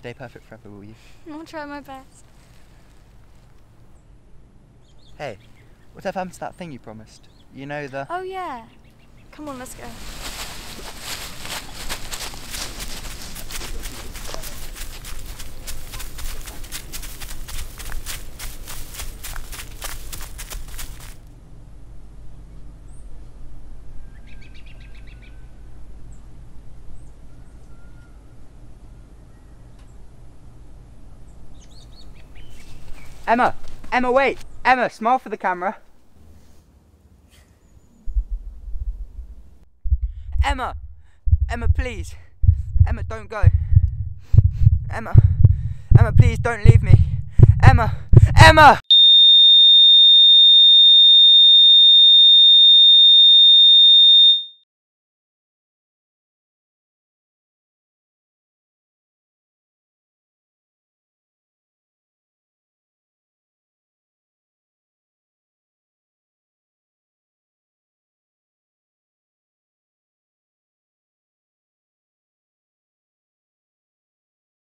stay perfect forever, will you? I'll try my best. Hey, whatever happened to that thing you promised? You know the. Oh yeah. Come on, let's go. Emma! Emma, wait! Emma, smile for the camera. Emma! Emma, please. Emma, don't go. Emma. Emma, please don't leave me. Emma! Emma!